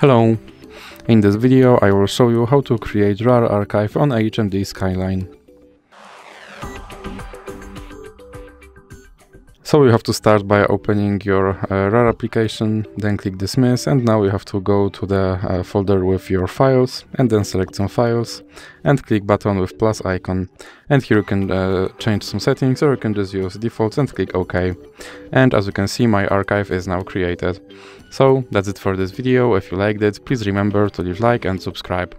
Hello! In this video I will show you how to create RAR archive on HMD Skyline. So you have to start by opening your uh, RAR application, then click dismiss and now you have to go to the uh, folder with your files and then select some files and click button with plus icon and here you can uh, change some settings or you can just use defaults and click OK. And as you can see my archive is now created. So that's it for this video, if you liked it please remember to leave like and subscribe.